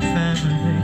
family.